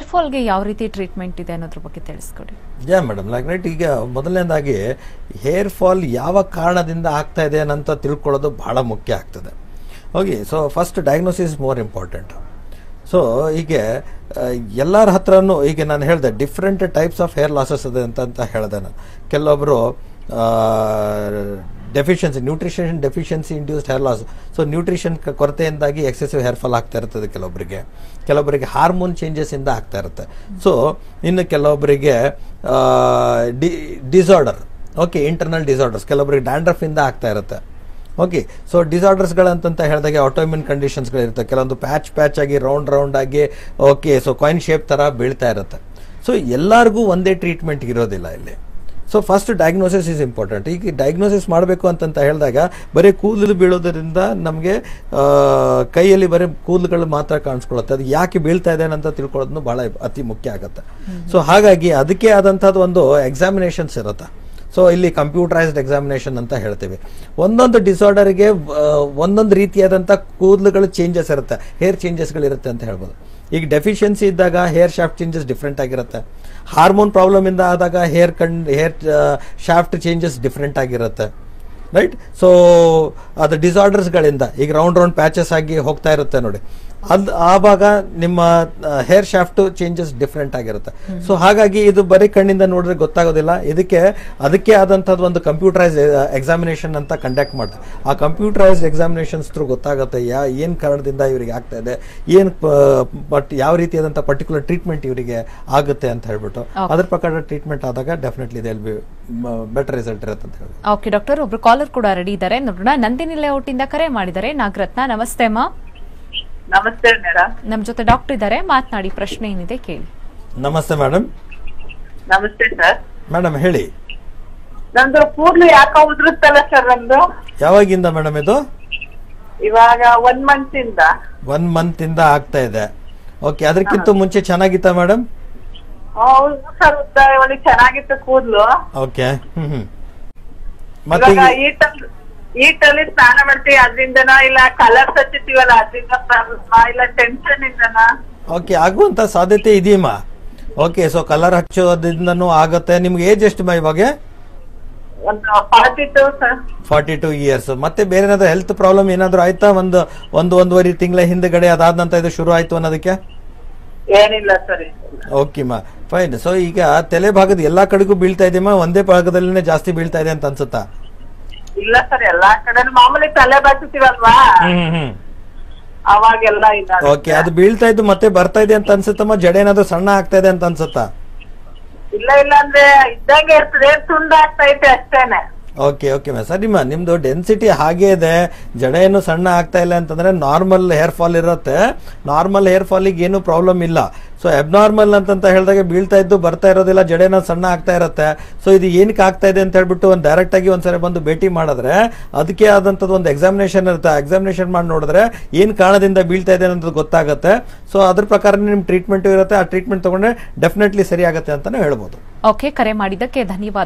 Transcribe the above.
Hair ಫಾಲ್ಗೆ ಯಾವ ರೀತಿ treatment ಇದೆ ಅನ್ನೋದ್ರ ಬಗ್ಗೆ ತಿಳಿಸ್ಕೊಡಿ. ಯಾ ಮೇಡಮ್ ಲೈಕ್ ರೈಟ್ ಈಗ ಮೊದಲನೇದಾಗಿ ಹೇರ್ ಫಾಲ್ ಯಾವ ಕಾರಣದಿಂದ ಆಗ್ತಾ ಇದೆ ಅಂತ ತಿಳ್ಕೊಳ್ಳೋದು ಬಹಳ ಮುಖ್ಯ ಆಗ್ತದೆ. Okay so first diagnosis more important so ಹೀಗೆ ಎಲ್ಲರ ಹತ್ರನೂ ಈಗ ನಾನು ಹೇಳಿದೆ different types of hair losses ಇದೆ ಅಂತ ಅಂತ ಹೇಳಿದೆ ನಾನು. ಕೆಲವೊಬ್ಬರು deficiency nutrition deficiency induced hair loss so nutrition ಕೊರತೆಯಿಂದಾಗಿ ಎಕ್ಸೆಸಿವ್ ಹೇರ್ ಫಾಲ್ ಆಗ್ತಾ ಇರ್ತದೆ ಕೆಲವೊಬ್ಬರಿಗೆ ಕೆಲವೊಬ್ಬರಿಗೆ ಹಾರ್ಮೋನ್ ಚೇಂಜಸ್ ಇಂದ ಆಗ್ತಾ ಇರುತ್ತೆ. ಸೊ ಇನ್ನು ಕೆಲವೊಬ್ಬರಿಗೆ D disorder okay internal disorders ಕೆಲವೊಬ್ಬರಿಗೆ ಡ್ಯಾಂಡ್ರಫ್ ಇಂದ ಆಗ್ತಾ ಇರುತ್ತೆ. ಓಕೆ ಸೊ ಡಿಸಾರ್ಡರ್ಸ್ಗಳಂತಂತ ಹೇಳಿದಾಗ ಆಟೋಮಿನ್ ಕಂಡೀಷನ್ಸ್ಗಳಿರುತ್ತೆ ಕೆಲವೊಂದು ಪ್ಯಾಚ್ ಪ್ಯಾಚ್ ಆಗಿ ರೌಂಡ್ ರೌಂಡ್ ಆಗಿ ಓಕೆ ಸೊ ಕಾಯಿನ್ ಶೇಪ್ ಥರ ಬೀಳ್ತಾ ಇರುತ್ತೆ. ಸೊ ಎಲ್ಲರಿಗೂ ಒಂದೇ ಟ್ರೀಟ್ಮೆಂಟ್ ಇರೋದಿಲ್ಲ ಇಲ್ಲಿ. So first diagnosis is important ಈಗ ಡಯಾಗ್ನೋಸಿಸ್ ಮಾಡಬೇಕು ಅಂತಂತ ಹೇಳಿದಾಗ ಬರೀ ಕೂದಲು ಬೀಳೋದ್ರಿಂದ ನಮಗೆ ಕೈಯಲ್ಲಿ ಬರೀ ಕೂದಲುಗಳು ಮಾತ್ರ ಕಾಣಿಸ್ಕೊಳ್ಳುತ್ತೆ. ಅದು ಯಾಕೆ ಬೀಳ್ತಾ ಇದೆ ಅಂತ ತಿಳ್ಕೊಳ್ಳೋದು ಬಹಳ ಅತಿ ಮುಖ್ಯ ಆಗುತ್ತೆ. ಸೊ ಹಾಗಾಗಿ ಅದಕ್ಕೆ ಆದಂಥದ್ದು ಒಂದು ಎಕ್ಸಾಮಿನೇಷನ್ಸ್ ಇರುತ್ತೆ. ಸೊ ಇಲ್ಲಿ ಕಂಪ್ಯೂಟರೈಸ್ಡ್ ಎಕ್ಸಾಮಿನೇಷನ್ ಅಂತ ಹೇಳ್ತೀವಿ. ಒಂದೊಂದು ಡಿಸಾರ್ಡರ್ಗೆ ಒಂದೊಂದು ರೀತಿಯಾದಂಥ ಕೂದಲುಗಳು ಚೇಂಜಸ್ ಇರುತ್ತೆ. ಹೇರ್ ಚೇಂಜಸ್ಗಳಿರುತ್ತೆ ಅಂತ ಹೇಳ್ಬೋದು. ಈಗ ಡೆಫಿಷಿಯನ್ಸಿ ಇದ್ದಾಗ ಹೇರ್ ಶಾಫ್ಟ್ ಚೇಂಜಸ್ ಡಿಫ್ರೆಂಟ್ ಆಗಿರುತ್ತೆ. ಹಾರ್ಮೋನ್ ಪ್ರಾಬ್ಲಮ್ ಇಂದ ಆದಾಗ ಹೇರ್ ಕಣ್ ಹೇರ್ ಶಾಫ್ಟ್ ಚೇಂಜಸ್ ಡಿಫ್ರೆಂಟ್ ಆಗಿರುತ್ತೆ. ರೈಟ್ ಸೊ ಅದು ಡಿಸಾರ್ಡರ್ಸ್ಗಳಿಂದ ಈಗ ರೌಂಡ್ ರೌಂಡ್ ಪ್ಯಾಚಸ್ ಆಗಿ ಹೋಗ್ತಾ ಇರುತ್ತೆ ನೋಡಿ. ಅದು ಆವಾಗ ನಿಮ್ಮ ಹೇರ್ ಶಾಫ್ಟ್ ಚೇಂಜಸ್ ಡಿಫ್ರೆಂಟ್ ಆಗಿರುತ್ತೆ. ಸೊ ಹಾಗಾಗಿ ಇದು ಬರೀ ಕಣ್ಣಿಂದ ನೋಡಿದ್ರೆ ಗೊತ್ತಾಗೋದಿಲ್ಲ. ಇದಕ್ಕೆ ಅದಕ್ಕೆ ಆದಂಥದ್ದು ಒಂದು ಕಂಪ್ಯೂಟರೈಸ್ ಎಕ್ಸಾಮಿನೇಷನ್ ಅಂತ ಕಂಡಕ್ಟ್ ಮಾಡ್ತಾರೆ ಆ ಕಂಪ್ಯೂಟರೈಸ್ಡ್ ಎಕ್ಸಾಮಿನೇಷನ್ಸ್ ತ್ರೂ ಗೊತ್ತಾಗುತ್ತೆ ಯಾ ಏನು ಕಾರಣದಿಂದ ಇವರಿಗೆ ಆಗ್ತಾ ಇದೆ ಏನು ಬಟ್ ಯಾವ ರೀತಿಯಾದಂಥ ಪರ್ಟಿಕ್ಯುಲರ್ ಟ್ರೀಟ್ಮೆಂಟ್ ಇವರಿಗೆ ಆಗುತ್ತೆ ಅಂತ ಹೇಳ್ಬಿಟ್ಟು. ಅದ್ರ ಪ್ರಕಾರ ಟ್ರೀಟ್ಮೆಂಟ್ ಆದಾಗ ಡೆಫಿನೆಟ್ಲಿ ಇದೆ ಬೆಟರ್ ರಿಸಲ್ಟ್ ಇರುತ್ತೆ ಅಂತ ಹೇಳಿ ಓಕೆ ಡಾಕ್ಟರ್ ಒಬ್ರು ಕಾಲರ್ ಕೂಡ ರೆಡಿ ಇದ್ದಾರೆ. ನೋಡೋಣ ನಂದಿನಿ ಲೇಔಟ್ ಇಂದ ಕರೆ ಮಾಡಿದ್ದಾರೆ. ನಾಗರತ್ನ ನಮಸ್ತೆ ಅಮ್ಮ ನಮಸ್ತೆ ಮೇಡಮ್. ನಮ್ ಜೊತೆ ಡಾಕ್ಟರ್ ಇದ್ದಾರೆ ಮಾತನಾಡಿ ಪ್ರಶ್ನೆ ಏನಿದೆ ಕೇಳಿ. ನಮಸ್ತೆ ಮೇಡಮ್. ನಮಸ್ತೆ ಸರ್. ಮೇಡಮ್ ಹೇಳಿ. ನಂದು ಕೂದಲು ಯಾಕೋ ಉದುರುತ್ತಲ್ಲ ಸರ್ ನಂದು? ಯಾವಾಗಿಂದ ಮೇಡಮ್ ಇದು? ಇವಾಗ ಒನ್ ಮಂತ್ ಇಂದ. ಒನ್ ಮಂತ್ ಇಂದ ಆಗ್ತಾ ಇದೆ. ಓಕೆ ಅದಕ್ಕಿಂತ ಮುಂಚೆ ಚೆನ್ನಾಗಿತ್ತ ಮೇಡಮ್? ಹೌದು ಸರ್ ಒಳ್ಳೆ ಚೆನ್ನಾಗಿತ್ತು ಕೂದಲು. Okay hmm hmm. ಮತ್ತೆ ಈಟಲ್ಲಿ ಸ್ನಾನ ಮಾಡ್ತೀವಿ ಅದ್ರಿಂದನಾ? ಇಲ್ಲ ಕಲರ್ ಹಚ್ಚುತ್ತೀವಲ್ಲ ಅದ್ರಿಂದ ಪ್ರಾಬ್ಲಮ್ ಇಲ್ಲ ಟೆನ್ಷನ್ ಇಂದನಾ ಓಕೆ ಆಗುವಂತ ಸಾಧ್ಯತೆ ಇದೆಯಮ್ಮ. ಓಕೆ ಸೊ ಕಲರ್ ಹಚ್ಚೋದ್ರಿಂದನೂ ಆಗತ್ತೆ. ನಿಮ್ಗೆ ಏಜ್ ಎಷ್ಟು ಮಾ ಇವಾಗ? ಫಾರ್ಟಿ ಟೂ ಇಯರ್ಸ್ ಮತ್ತೆ ಬೇರೆ ಏನಾದ್ರೂ ಹೆಲ್ತ್ ಪ್ರಾಬ್ಲಮ್ ಏನಾದ್ರು ಆಯ್ತಾ? ಒಂದು ಒಂದು ಒಂದೂವರೆ ತಿಂಗಳ ಹಿಂದೆಗಡೆ ಅದಾದ ನಂತರ ಇದು ಶುರು ಆಯ್ತು ಅನ್ನೋದಕ್ಕೆ? ಏನಿಲ್ಲ ಸರಿ ಓಕೆ ಮಾ. ಫೈನ್ ಸೊ ಈಗ ತಲೆ ಭಾಗದ ಎಲ್ಲಾ ಕಡೆಗೂ ಬೀಳ್ತಾ ಇದೆಯಮ್ಮ? ಒಂದೇ ಭಾಗದಲ್ಲಿನೇ ಜಾಸ್ತಿ ಬೀಳ್ತಾ ಇದೆ ಅಂತ ಅನ್ಸುತ್ತಾ? ಇಲ್ಲ ಸರ್ ಎಲ್ಲಾ ಕಡೆ ಮಾಮೂಲಿ ತಲೆ ಬಾಚಿಸಿವಲ್ವಾ ಹ್ಮ್ ಹ್ಮ್ ಅವಾಗೆಲ್ಲ ಇಲ್ಲ ಓಕೆ ಅದು ಬೀಳ್ತಾ ಇದ್ದು ಮತ್ತೆ ಬರ್ತಾ ಇದೆ ಅಂತ ಅನ್ಸುತ್ತಮ್ಮ? ಜಡೆ ಏನಾದ್ರು ಸಣ್ಣ ಆಗ್ತಾ ಇದೆ ಅಂತ ಅನ್ಸುತ್ತಾ? ಇಲ್ಲ ಇಲ್ಲ ಅಂದ್ರೆ ಇದ್ದಂಗೆ ಇರ್ತದೆ ತುಂಡ ಆಗ್ತೈತೆ ಅಷ್ಟೇನೆ. ಓಕೆ ಓಕೆ ಮ್ಯಾಮ್ ಸರಿ ಮಾ ನಿಮ್ದು ಡೆನ್ಸಿಟಿ ಹಾಗೆ ಇದೆ. ಜಡ ಏನು ಸಣ್ಣ ಆಗ್ತಾ ಇಲ್ಲ ಅಂತಂದ್ರೆ ನಾರ್ಮಲ್ ಹೇರ್ ಫಾಲ್ ಇರುತ್ತೆ. ನಾರ್ಮಲ್ ಹೇರ್ ಫಾಲಿಗೆ ಏನು ಪ್ರಾಬ್ಲಮ್ ಇಲ್ಲ. ಸೊ ಅಬ್ನಾರ್ಮಲ್ ಅಂತಂತ ಹೇಳಿದಾಗ ಬೀಳ್ತಾ ಇದ್ದು ಬರ್ತಾ ಇರೋದಿಲ್ಲ. ಜಡೆನ ಸಣ್ಣ ಆಗ್ತಾ ಇರುತ್ತೆ. ಸೊ ಇದು ಏನಕ್ಕೆ ಆಗ್ತಾ ಇದೆ ಅಂತ ಹೇಳ್ಬಿಟ್ಟು ಒಂದು ಡೈರೆಕ್ಟಾಗಿ ಒಂದ್ಸರಿ ಬಂದು ಭೇಟಿ ಮಾಡಿದ್ರೆ ಅದಕ್ಕೆ ಆದಂಥದ್ದು ಒಂದು ಎಕ್ಸಾಮಿನೇಷನ್ ಇರುತ್ತೆ. ಎಕ್ಸಾಮಿನೇಷನ್ ಮಾಡಿ ನೋಡಿದ್ರೆ ಏನು ಕಾರಣದಿಂದ ಬೀಳ್ತಾ ಇದೆ ಅನ್ನೋದು ಗೊತ್ತಾಗುತ್ತೆ. ಸೊ ಅದ್ರ ಪ್ರಕಾರ ನಿಮ್ಮ ಟ್ರೀಟ್ಮೆಂಟ್ ಇರುತ್ತೆ. ಆ ಟ್ರೀಟ್ಮೆಂಟ್ ತಗೊಂಡ್ರೆ ಡೆಫಿನೆಟ್ಲಿ ಸರಿ ಆಗುತ್ತೆ ಅಂತಾನೆ ಹೇಳ್ಬೋದು. ಓಕೆ ಕರೆ ಮಾಡಿದ್ದಕ್ಕೆ ಧನ್ಯವಾದ.